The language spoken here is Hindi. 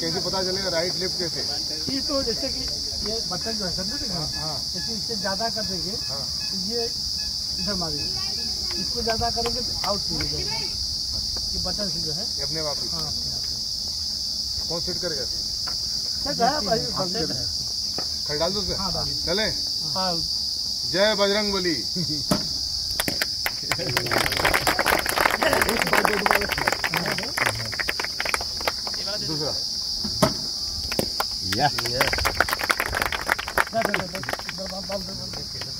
कैसे पता चलेगा राइट लेफ़्ट कैसे? ये तो जैसे कि ये बटन जो है समझे थे जैसे इससे ज़्यादा कर देंगे तो ये इधर मारेगा इसको ज़्यादा करेंगे तो आउट हो जाएगा। ये बटन से जो है। अपने ही हाँ कौन फिट करेगा? सेट है है। खड़ डाल दो हाँ चले। हाँ। जय Bajrang Bali Dur dur. Ya. Ya. Dur dur dur. Dur dur dur.